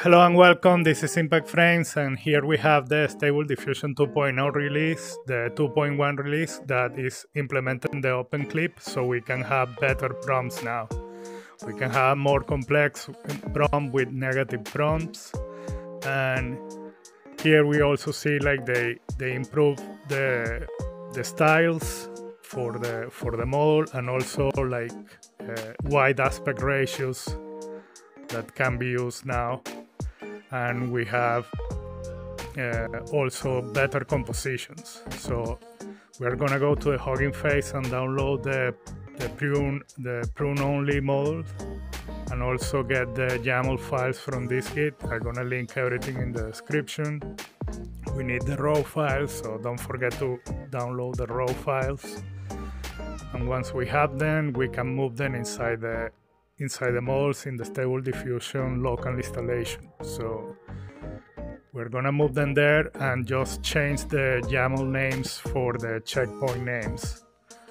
Hello and welcome. This is Impact Frames, and here we have the Stable Diffusion 2.0 release, the 2.1 release that is implementing the open clip so we can have better prompts now. We can have more complex prompt with negative prompts, and here we also see like they they improve the the styles for the for the model and also like uh, wide aspect ratios that can be used now and we have uh, also better compositions. So we're gonna go to the Hugging Face and download the the prune the prune only model and also get the YAML files from this kit. I'm gonna link everything in the description. We need the raw files, so don't forget to download the raw files. And once we have them, we can move them inside the inside the models in the stable diffusion local installation. So we're gonna move them there and just change the YAML names for the checkpoint names.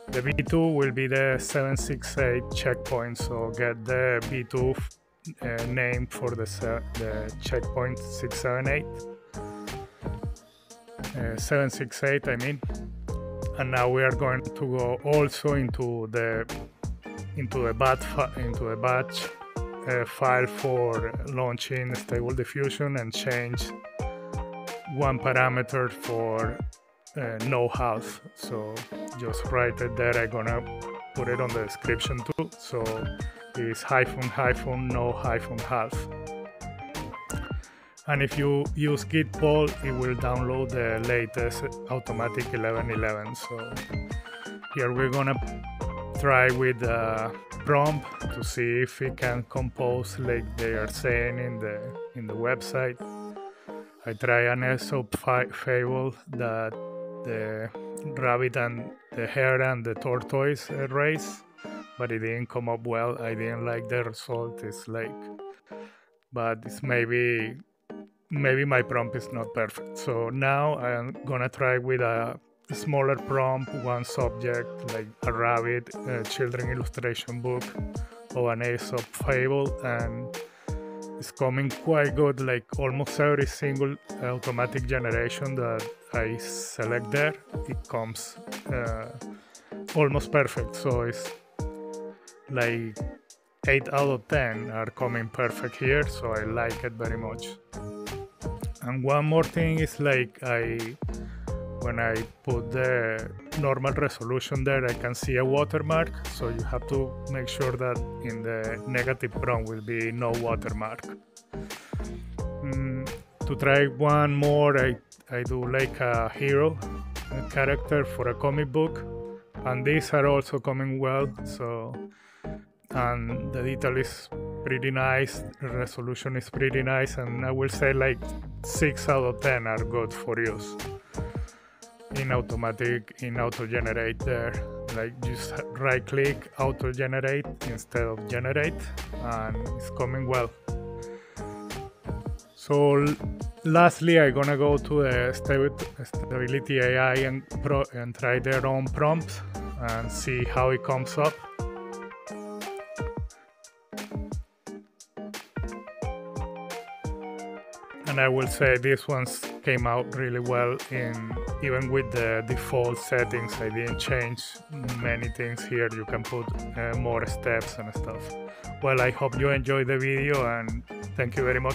The V2 will be the 768 checkpoint, so get the V2 uh, name for the, the checkpoint 678. Uh, 768, I mean. And now we are going to go also into the into a batch into a batch uh, file for launching stable diffusion and change one parameter for uh, no half so just write it there. I'm gonna put it on the description too. So it's hyphen hyphen no hyphen half and if you use git pull it will download the latest automatic 1111 so here we're gonna try with a prompt to see if it can compose like they are saying in the in the website. I try an Aesop fable that the rabbit and the hare and the tortoise race, but it didn't come up well. I didn't like the result. It's like, but it's maybe maybe my prompt is not perfect. So now I'm gonna try with a smaller prompt, one subject like a rabbit, a children illustration book, or an Aesop fable, and it's coming quite good. Like almost every single automatic generation that I select there, it comes uh, almost perfect. So it's like 8 out of 10 are coming perfect here, so I like it very much. And one more thing is like I when I put the normal resolution there, I can see a watermark. So you have to make sure that in the negative prompt will be no watermark. Mm, to try one more, I, I do like a hero a character for a comic book. And these are also coming well. So, and the detail is pretty nice. The resolution is pretty nice. And I will say like 6 out of 10 are good for use in automatic in auto generate there. Like just right click auto generate instead of generate and it's coming well. So lastly i'm gonna go to the stability ai and, and try their own prompts and see how it comes up and i will say this one's came out really well in even with the default settings. I didn't change many things here. You can put uh, more steps and stuff. Well I hope you enjoyed the video and thank you very much